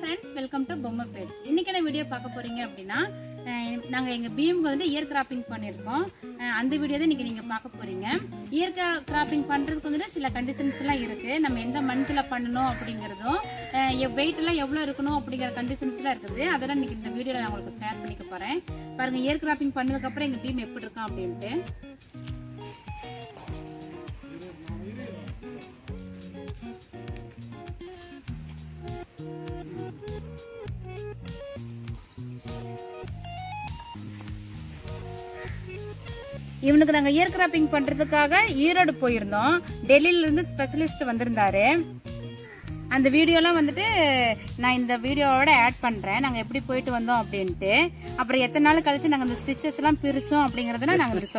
Friends welcome to Bommai pets இன்றைக்கி என்ன video பார்க்க போகிறீங்க அப்படின்னா நாங்கள் எங்கள் பீமுக்கு வந்து இயர் கிராப்பிங் பண்ணியிருக்கோம் அந்த வீடியோ தான் இன்னைக்கு நீங்கள் பார்க்க போகிறீங்க இயர் கிராப்பிங் பண்ணுறதுக்கு வந்துட்டு சில கண்டிஷன்ஸ்லாம் இருக்குது நம்ம எந்த மந்த்தில் பண்ணணும் அப்படிங்கிறதும் வெயிட்டெல்லாம் எவ்வளோ இருக்கணும் அப்படிங்கிற கண்டிஷன்ஸ்லாம் இருக்குது. அதெல்லாம் இன்னைக்கு இந்த வீடியோவில் நான் உங்களுக்கு ஷேர் பண்ணிக்க போகிறேன் பாருங்கள் இயர் கிராப்பிங் பண்ணதுக்கப்புறம் எங்கள் பீம் எப்படி இருக்கான் அப்படின்ட்டு. இவனுக்கு நாங்க இயர் கிராப்பிங் பண்றதுக்காக ஈரோடு போயிருந்தோம். டெல்லியில இருந்து ஸ்பெஷலிஸ்ட் வந்திருந்தாரு. அந்த வீடியோலாம் வந்துட்டு நான் இந்த வீடியோவோட ஆட் பண்றேன். நாங்க எப்படி போயிட்டு வந்தோம் அப்படின்ட்டு. அப்புறம் எத்தனை நாள் கழிச்சு நாங்க அந்த ஸ்டிச்சஸ் எல்லாம் பிரிச்சோம் அப்படிங்கறத நான் உங்களுக்கு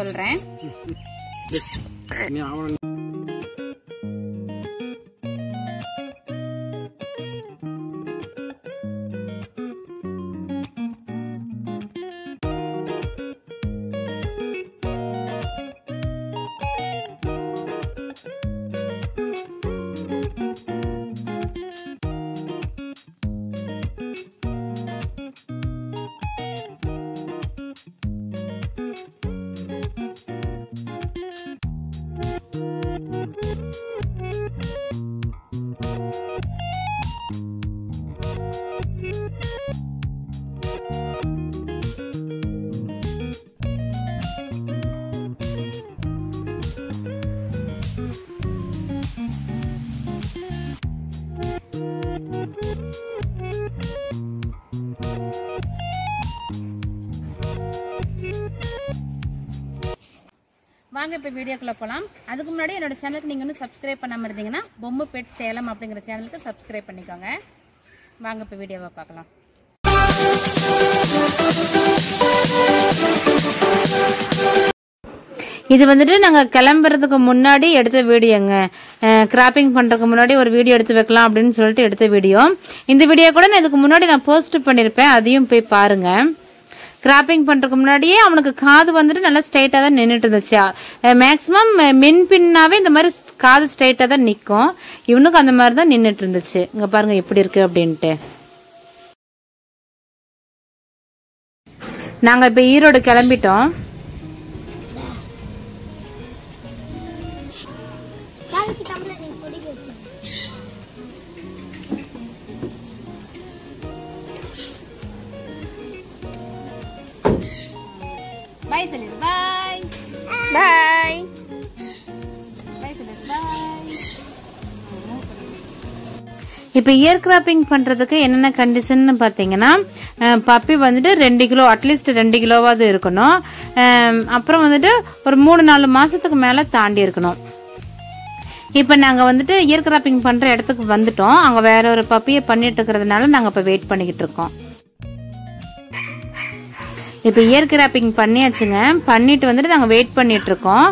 வாங்க இப்போ வீடியோக்குள்ளே போகலாம் அதுக்கு முன்னாடி என்னோட சேனலுக்கு நீங்கள் இன்னும் சப்ஸ்கிரைப் பண்ணாமல் இருந்தீங்கன்னா பொம்மை பெட் சேலம் அப்படிங்கிற சேனலுக்கு சப்ஸ்கிரைப் பண்ணிக்கோங்க. வாங்க இப்போ வீடியோவை பார்க்கலாம். இது வந்துட்டு நாங்கள் கிளம்புறதுக்கு முன்னாடி எடுத்த வீடியோங்க. கிராப்பிங் பண்ணுறதுக்கு முன்னாடி ஒரு வீடியோ எடுத்து வைக்கலாம் அப்படின்னு சொல்லிட்டு எடுத்த வீடியோ. இந்த வீடியோ கூட நான் இதுக்கு முன்னாடி நான் போஸ்ட் பண்ணியிருப்பேன் அதையும் போய் பாருங்கள் கிராப்பிங் பண்றதுக்கு முன்னாடியே அவனுக்கு காது வந்துட்டு நல்லா ஸ்ட்ரைட்டா தான் நின்றுட்டு இருந்துச்சு. மேக்ஸிமம் மின் பின்னாவே இந்த மாதிரி காது ஸ்ட்ரைட்டா தான் நிற்கும் இவனுக்கு அந்த மாதிரி தான் நின்றுட்டு இருந்துச்சு. இங்க பாருங்க எப்படி இருக்கு அப்படின்ட்டு. நாங்க இப்ப ஈரோடு கிளம்பிட்டோம். பாய் பாய் சொல்லி பாய் இப்போ இயர் கிராப்பிங் பண்ணுறதுக்கு என்னென்ன கண்டிஷன் பார்த்தீங்கன்னா பப்பி வந்துட்டு ரெண்டு கிலோ அட்லீஸ்ட் ரெண்டு கிலோவாவது இருக்கணும். அப்புறம் வந்துட்டு ஒரு மூணு நாலு மாசத்துக்கு மேலே தாண்டி இருக்கணும். இப்போ நாங்கள் வந்துட்டு இயர் கிராப்பிங் பண்ணுற இடத்துக்கு வந்துட்டோம். அங்கே வேற ஒரு பப்பியை பண்ணிட்டு இருக்கிறதுனால நாங்கள் இப்போ வெயிட் பண்ணிக்கிட்டு இருக்கோம். இப்போ இயர் கிராப்பிங் பண்ணியாச்சுங்க. பண்ணிட்டு வந்துட்டு நாங்கள் வெயிட் பண்ணிட்டு இருக்கோம்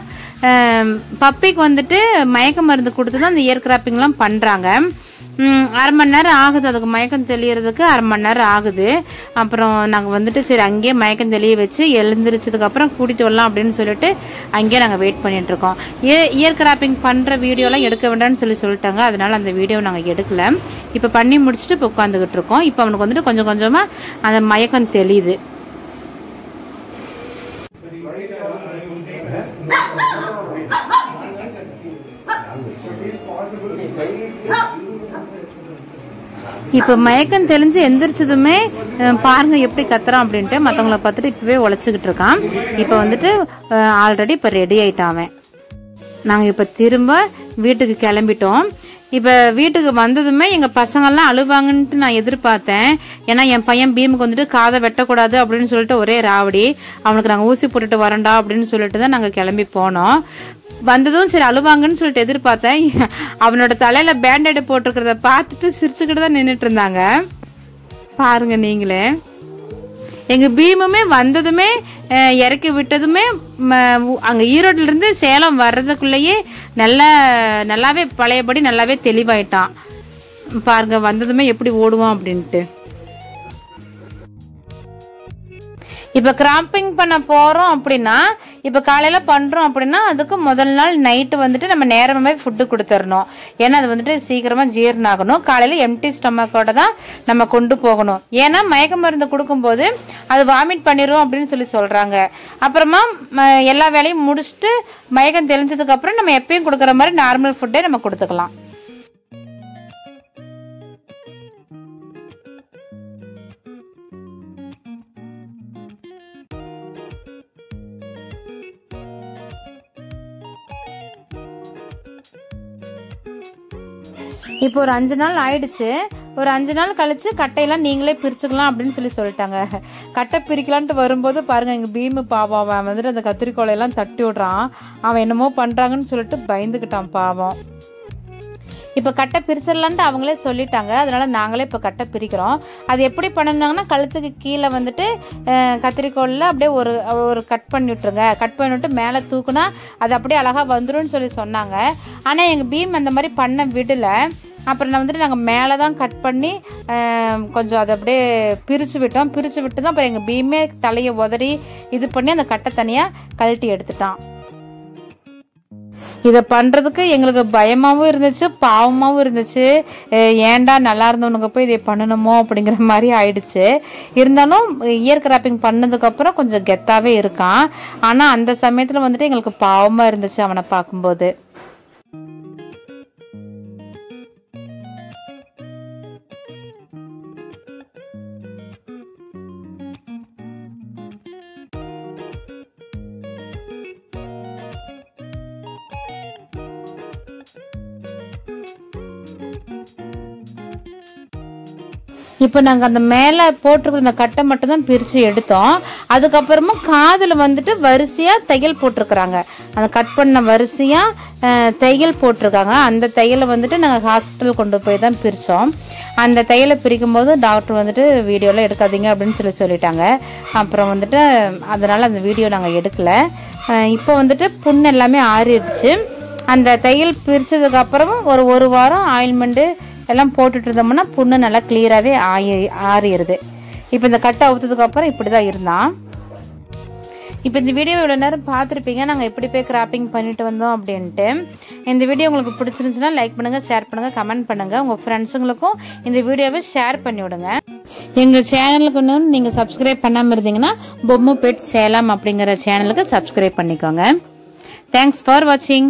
பப்பிக்கு வந்துட்டு மயக்க மருந்து கொடுத்து தான் அந்த இயர் கிராப்பிங்லாம் பண்ணுறாங்க அரை மணி நேரம் ஆகுது. அதுக்கு மயக்கம் தெளியறதுக்கு அரை மணி நேரம் ஆகுது. அப்புறம் நாங்கள் வந்துட்டு சரி அங்கேயே மயக்கம் தெளிய வச்சு எழுந்திரிச்சதுக்கு அப்புறம் கூட்டிட்டு வரலாம் அப்படின்னு சொல்லிட்டு அங்கேயே நாங்கள் வெயிட் பண்ணிட்டு இருக்கோம் இயர் கிராப்பிங் பண்ணுற வீடியோலாம் எடுக்க வேண்டாம்னு சொல்லி சொல்லிட்டாங்க. அதனால அந்த வீடியோ நாங்கள் எடுக்கல. இப்போ பண்ணி முடிச்சுட்டு இப்போ உட்காந்துக்கிட்டு இருக்கோம் இப்போ அவனுக்கு வந்துட்டு கொஞ்சம் கொஞ்சமாக அந்த மயக்கம் தெளியுது. இப்ப மயக்கம் தெளிஞ்சு எந்திரிச்சதுமே பாருங்க எப்படி கத்துறான் அப்படின்ட்டு மத்தவங்கள பார்த்துட்டு இப்பவே உழைச்சுக்கிட்டு இருக்கான். இப்ப வந்துட்டு ஆல்ரெடி இப்ப ரெடி ஆயிட்டான் நாங்கள் நாங்க இப்ப திரும்ப வீட்டுக்கு கிளம்பிட்டோம். இப்ப வீட்டுக்கு வந்ததுமே எங்க பசங்கெல்லாம் அழுவாங்கன்ட்டு நான் எதிர்பார்த்தேன். ஏன்னா என் பையன் பீமுக்கு வந்துட்டு காதை வெட்டக்கூடாது அப்படின்னு சொல்லிட்டு ஒரே ராவடி. அவனுக்கு நாங்க ஊசி போட்டுட்டு வரண்டா அப்படின்னு சொல்லிட்டு தான் நாங்க கிளம்பி போனோம். வந்ததும் சரி அழுவாங்கன்னு சொல்லிட்டு எதிர்பார்த்தேன். அவனோட தலையில பேண்டேடு போட்டிருக்கிறத பார்த்துட்டு சிரிச்சுக்கிட்டு தான் நின்றுட்டு இருந்தாங்க. பாருங்க நீங்களே. எங்கள் பீமுமே வந்ததுமே இறக்கி விட்டதுமே ம, உ- சேலம் வர்றதுக்குள்ளேயே நல்ல நல்லாவே பழையபடி நல்லாவே தெளிவாயிட்டான். பாருங்க வந்ததுமே எப்படி ஓடுவான் அப்படின்ட்டு. இப்போ கிராம்பிங் பண்ண போகிறோம் அப்படின்னா இப்போ காலையில் பண்ணுறோம் அப்படின்னா அதுக்கு முதல் நாள் நைட்டு வந்துட்டு நம்ம நேரமாகவே ஃபுட்டு கொடுத்துடணும் ஏன்னா அது வந்துட்டு சீக்கிரமாக ஜீரணம் ஆகணும் காலையில் எம்டி ஸ்டொமக்கோட தான் நம்ம கொண்டு போகணும். ஏன்னா மயக்க மருந்து கொடுக்கும்போது அது வாமிட் பண்ணிடும் அப்படின்னு சொல்லி சொல்கிறாங்க அப்புறமா ம, எல்லா வேலையும் முடிச்சுட்டு மயக்கம் தெளிஞ்சதுக்கப்புறம் நம்ம எப்பயும் கொடுக்குற மாதிரி நார்மல் ஃபுட்டே நம்ம கொடுத்துக்கலாம். இப்போ ஒரு அஞ்சு நாள் ஆயிடுச்சு. ஒரு அஞ்சு நாள் கழிச்சு கட்டையெல்லாம் நீங்களே பிரிச்சுக்கலாம் அப்படின்னு சொல்லி சொல்லிட்டாங்க. கட்டை பிரிக்கலான்ட்டு வரும்போது பாருங்க எங்க பீமு பாவம் அவன் வந்துட்டு அந்த கத்திரிக்கோலையெல்லாம் தட்டி விடுறான். அவன் என்னமோ பண்றாங்கன்னு சொல்லிட்டு பயந்துக்கிட்டான் பாவம். இப்போ கட்டை பிரிச்சிடலான்ட்டு அவங்களே சொல்லிட்டாங்க. அதனால நாங்களே இப்போ கட்டை பிரிக்கிறோம். அது எப்படி பண்ணணுங்கன்னா கழுத்துக்கு கீழே வந்துட்டு கத்திரிக்கோலில் அப்படியே ஒரு ஒரு கட் பண்ணி விட்ருங்க கட் பண்ணி விட்டு மேலே தூக்குனா அது அப்படியே அழகாக வந்துடும் சொல்லி சொன்னாங்க. ஆனால் எங்கள் பீம் அந்த மாதிரி பண்ண விடலை. அப்புறம் நான் வந்துட்டு நாங்கள் மேலே தான் கட் பண்ணி கொஞ்சம் அதை அப்படியே பிரித்து விட்டோம். பிரித்து விட்டு தான் அப்புறம் எங்கள் பீமே தலையை உதறி இது பண்ணி அந்த கட்டை தனியாக கழட்டி எடுத்துட்டான். இதை பண்ணுறதுக்கு எங்களுக்கு பயமாகவும் இருந்துச்சு பாவமாகவும் இருந்துச்சு. ஏன்டா நல்லா இருந்தவனுங்க போய் இதை பண்ணணுமோ அப்படிங்கிற மாதிரி ஆயிடுச்சு. இருந்தாலும் இயர் கிராப்பிங் பண்ணதுக்கப்புறம் கொஞ்சம் கெத்தாகவே இருக்கான். ஆனால் அந்த சமயத்தில் வந்துட்டு எங்களுக்கு பாவமாக இருந்துச்சு அவனை பார்க்கும்போது. இப்போ நாங்கள் அந்த மேலே போட்டிருக்கிற அந்த கட்டை மட்டும் தான் பிரித்து எடுத்தோம். அதுக்கப்புறமா காதில் வந்துட்டு வரிசையாக தையல் போட்டிருக்கிறாங்க. அந்த கட் பண்ண வரிசையாக தையல் போட்டிருக்காங்க. அந்த தையலை வந்துட்டு நாங்கள் ஹாஸ்பிட்டல் கொண்டு போய் தான் பிரித்தோம் அந்த தையலை பிரிக்கும் போது டாக்டர் வந்துட்டு வீடியோலாம் எடுக்காதீங்க அப்படின்னு சொல்லி சொல்லிட்டாங்க. அப்புறம் வந்துட்டு அதனால் அந்த வீடியோ நாங்கள் எடுக்கல. இப்போ வந்துட்டு புண் எல்லாமே ஆறிடுச்சு. அந்த தையல் பிரித்ததுக்கப்புறமும் ஒரு ஒரு வாரம் ஆயில்மெண்ட்டு எல்லாம் போட்டுட்டு இருந்தோம்னா புண்ணு நல்லா கிளியராகவே ஆயி ஆறிடுது. இப்போ இந்த கட்டை அவுத்ததுக்கப்புறம் இப்படி தான் இருந்தான். இப்போ இந்த வீடியோ இவ்வளோ நேரம் பார்த்துருப்பீங்க. நாங்கள் எப்படி போய் கிராப்பிங் பண்ணிட்டு வந்தோம் அப்படின்ட்டு. இந்த வீடியோ உங்களுக்கு பிடிச்சிருந்துச்சுன்னா லைக் பண்ணுங்கள் ஷேர் பண்ணுங்கள் கமெண்ட் பண்ணுங்கள் உங்கள் ஃப்ரெண்ட்ஸுங்களுக்கும் இந்த வீடியோவை ஷேர் பண்ணி விடுங்க. எங்கள் சேனலுக்கு இன்னும் நீங்கள் சப்ஸ்கிரைப் பண்ணாமல் இருந்தீங்கன்னா பொம்மை பெட் சேலம் அப்படிங்கிற சேனலுக்கு சப்ஸ்கிரைப் பண்ணிக்கோங்க. தேங்க்ஸ் ஃபார் வாட்சிங்